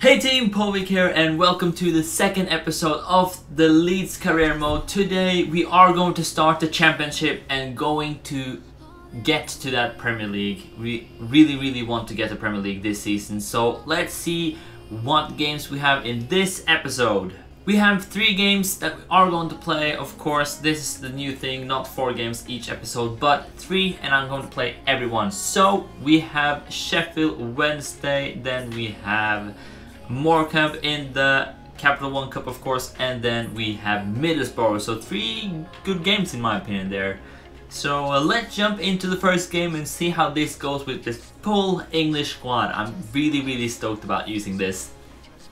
Hey team, Povic here and welcome to the second episode of the Leeds career mode. Today we are going to start the championship and going to get to that Premier League. We really really want to get to Premier League this season. So let's see what games we have in this episode. We have three games that we are going to play. Of course, this is the new thing, not four games each episode, but three, and I'm going to play everyone. So we have Sheffield Wednesday, then we have Morecambe in the Capital One Cup, of course, and then we have Middlesbrough. So three good games in my opinion there. So uh, let's jump into the first game and see how this goes with this full English squad. I'm really, really stoked about using this.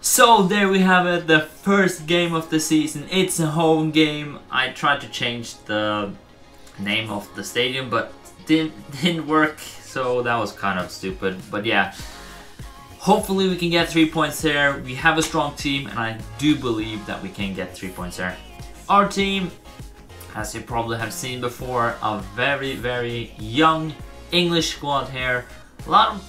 So there we have it, the first game of the season. It's a home game. I tried to change the name of the stadium, but didn't didn't work. So that was kind of stupid. But yeah, hopefully we can get three points here. We have a strong team, and I do believe that we can get three points there. Our team, as you probably have seen before, a very very young English squad here. A lot of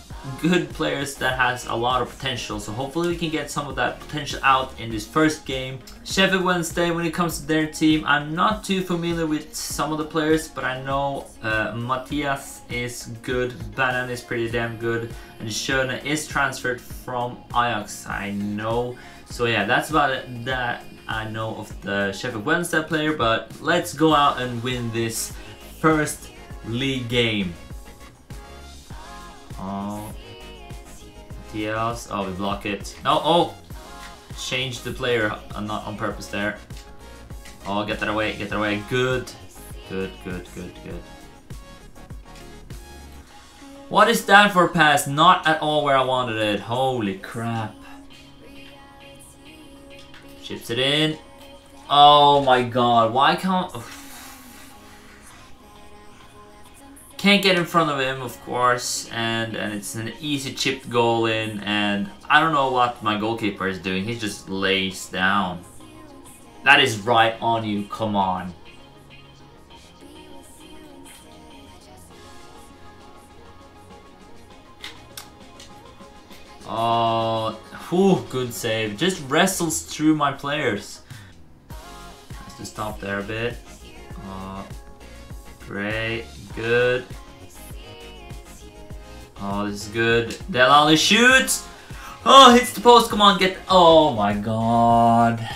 good players that has a lot of potential. So hopefully we can get some of that potential out in this first game. Sheffield Wednesday, when it comes to their team, I'm not too familiar with some of the players, but I know uh, Matthias is good, Bannan is pretty damn good, and Schöne is transferred from Ajax, I know. So yeah, that's about it that I know of the Sheffield Wednesday player, but let's go out and win this first league game. Oh. TLs. Oh, we block it. No, oh! Change the player uh, not on purpose there. Oh, get that away, get that away. Good. Good, good, good, good. What is that for pass? Not at all where I wanted it. Holy crap. Chips it in. Oh my god, why can't... Can't get in front of him, of course, and, and it's an easy chipped goal in, and I don't know what my goalkeeper is doing. He just lays down. That is right on you, come on. Oh, whew, good save. Just wrestles through my players. Has to stop there a bit. Uh, great, good. Oh, this is good. Dele Alli shoots! Oh, hits the post. Come on, get... Oh my god.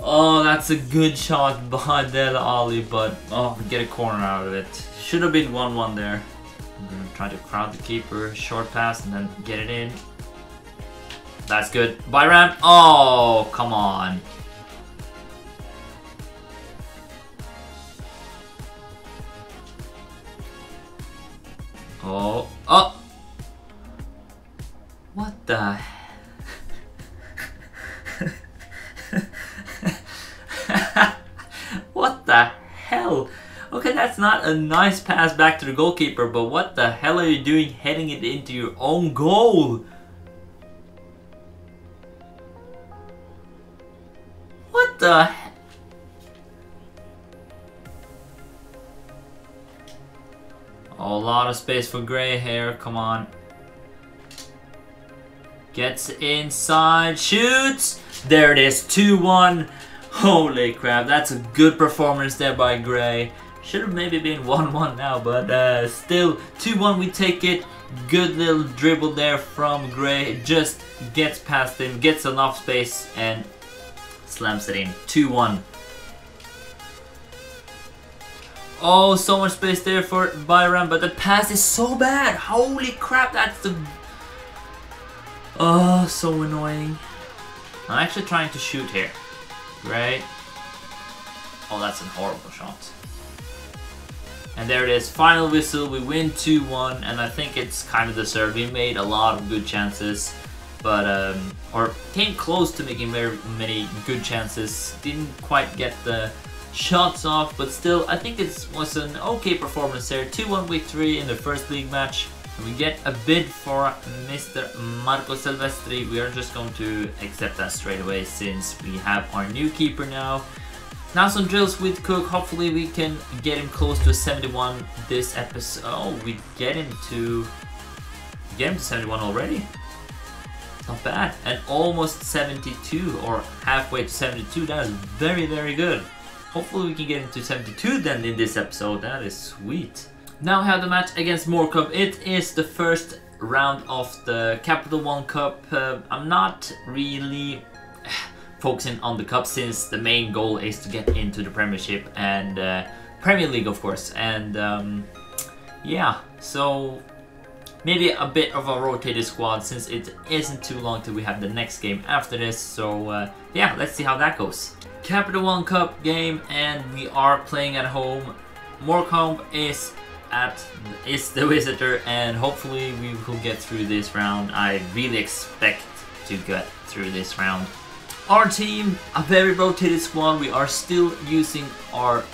Oh, that's a good shot by Dele Alli, but... Oh, get a corner out of it. Should have been 1-1 there. I'm gonna try to crowd the keeper. Short pass and then get it in. That's good. Byram. Oh, come on. Oh. Oh! What the... that's not a nice pass back to the goalkeeper, but what the hell are you doing heading it into your own goal? What the A lot of space for gray hair, come on. Gets inside, shoots! There it is, 2-1. Holy crap, that's a good performance there by Gray. Should have maybe been 1-1 now, but uh, still, 2-1 we take it. Good little dribble there from Gray. Just gets past him, gets enough space, and slams it in. 2-1. Oh, so much space there for Byram, but the pass is so bad. Holy crap, that's the... Oh, so annoying. I'm actually trying to shoot here. Right? Oh, that's a horrible shot. And there it is, final whistle, we win 2-1, and I think it's kind of deserved. We made a lot of good chances, but, um, or came close to making very many good chances. Didn't quite get the shots off, but still, I think it was an okay performance there. 2-1 victory in the first league match. We get a bid for Mr. Marco Silvestri. We are just going to accept that straight away since we have our new keeper now. Now some drills with Cook. Hopefully we can get him close to a 71 this episode. Oh, we get him to... Get him to 71 already? Not bad. And almost 72 or halfway to 72. That is very, very good. Hopefully we can get into 72 then in this episode. That is sweet. Now we have the match against Morecambe. It is the first round of the Capital One Cup. Uh, I'm not really focusing on the cup since the main goal is to get into the Premiership and uh, Premier League of course. And um, yeah, so maybe a bit of a rotated squad since it isn't too long till we have the next game after this. So uh, yeah, let's see how that goes. Capital One Cup game and we are playing at home. Morecambe is at is the visitor and hopefully we will get through this round. I really expect to get through this round. Our team, a very rotated squad. We are still using our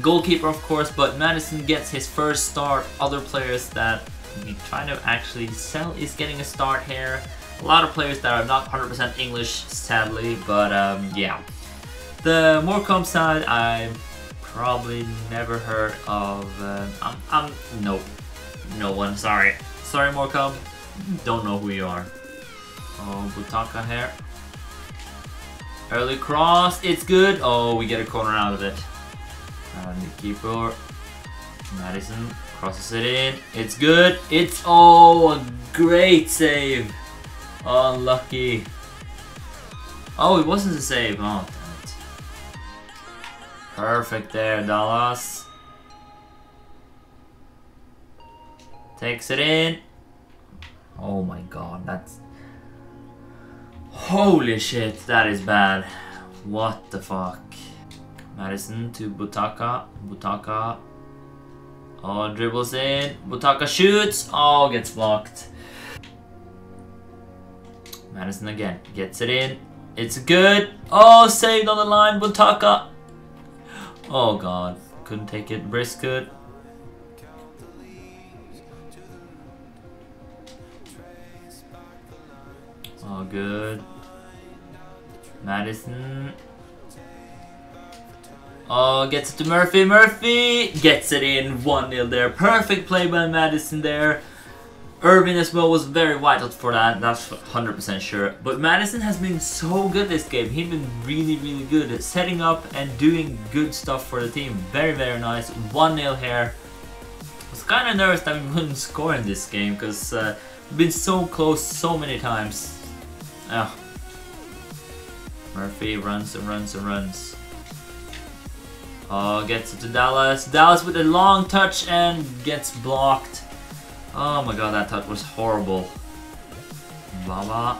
goalkeeper of course, but Maddison gets his first start. Other players that we try to actually sell is getting a start here. A lot of players that are not 100% English, sadly, but um, yeah. The Morecambe side, I probably never heard of. Uh, I'm, I'm no, no one. Sorry, sorry, Morecambe. Don't know who you are. Oh, Butaka here. Early cross, it's good. Oh, we get a corner out of it. And the keeper, Maddison, crosses it in. It's good. It's, oh, a great save. Unlucky. Oh, it wasn't a save. Oh, damn it. Perfect there, Dallas. Takes it in. Oh my god, that's... Holy shit, that is bad. What the fuck? Maddison to Butaka. Butaka. Oh, dribbles in. Butaka shoots. Oh, gets blocked. Maddison again. Gets it in. It's good. Oh, saved on the line. Butaka. Oh, God. Couldn't take it. Briscoe. Good. Maddison. Oh, gets it to Murphy. Murphy gets it in 1-0 there. Perfect play by Maddison there. Irving as well was very vital for that, that's 100% sure. But Maddison has been so good this game. He's been really, really good at setting up and doing good stuff for the team. Very, very nice. 1-0 here. I was kind of nervous that we wouldn't score in this game because uh, been so close so many times. Oh. Murphy runs and runs and runs. Oh, gets it to Dallas. Dallas with a long touch and gets blocked. Oh my god, that touch was horrible. Baba.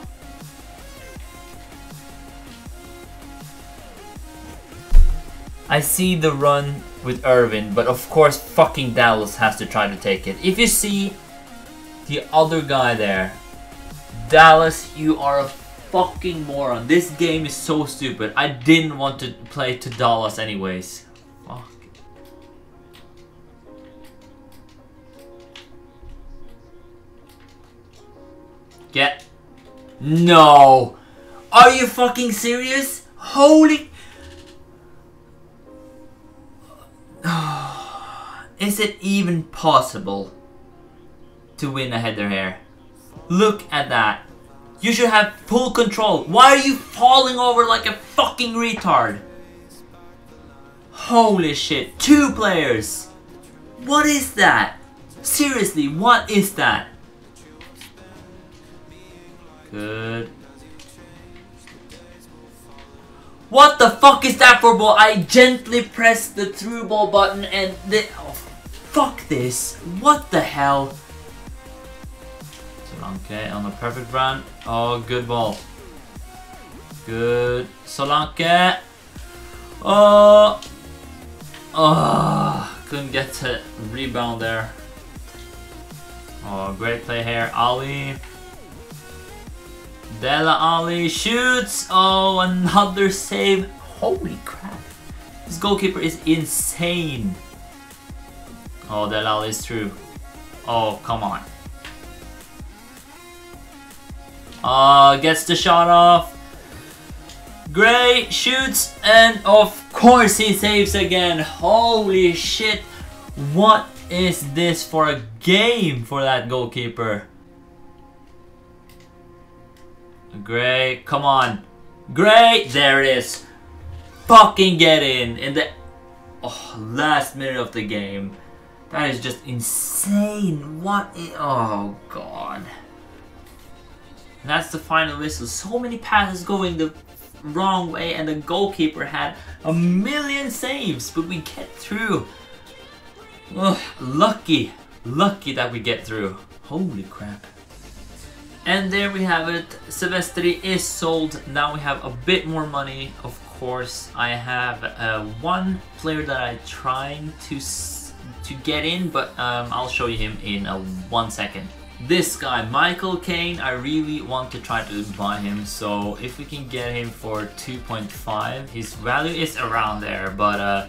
I see the run with Irvin, but of course fucking Dallas has to try to take it. If you see the other guy there, Dallas, you are a fucking moron. This game is so stupid. I didn't want to play to Dallas anyways. Fuck. Get. No. Are you fucking serious? Holy. Is it even possible to win a header here? Look at that. You should have full control. Why are you falling over like a fucking retard? Holy shit. Two players. What is that? Seriously, what is that? Good. What the fuck is that for ball? I gently pressed the through ball button and the... Oh, fuck this. What the hell? Solanke on a perfect run. Oh, good ball. Good. Solanke. Oh. Oh. Couldn't get to rebound there. Oh, great play here. Alli. Dele Alli shoots. Oh, another save. Holy crap. This goalkeeper is insane. Oh, Dele Alli is through. Oh, come on. Uh, gets the shot off. Gray shoots and of course he saves again. Holy shit. What is this for a game for that goalkeeper? Gray, Come on. Gray, There it is. Fucking get in. In the oh, last minute of the game. That is just insane. What? oh, God. And that's the final whistle. So many passes going the wrong way and the goalkeeper had a million saves, but we get through. Ugh, lucky, lucky that we get through. Holy crap. And there we have it. Silvestri is sold. Now we have a bit more money. Of course, I have uh, one player that I'm trying to to get in, but um, I'll show you him in uh, one second. This guy, Michael Keane, I really want to try to buy him, so if we can get him for 2.5, his value is around there, but uh,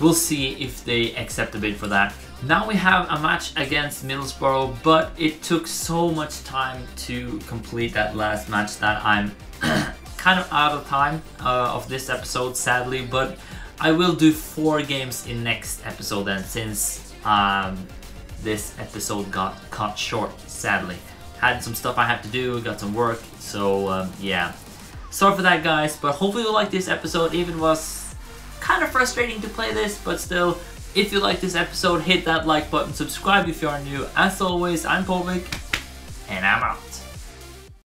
we'll see if they accept a bid for that. Now we have a match against Middlesbrough, but it took so much time to complete that last match that I'm kind of out of time uh, of this episode, sadly, but I will do four games in next episode then, since um, this episode got cut short, sadly. Had some stuff I had to do, got some work, so um, yeah. Sorry for that guys, but hopefully you like this episode, even was kind of frustrating to play this, but still, if you like this episode, hit that like button, subscribe if you are new. As always, I'm Povic, and I'm out.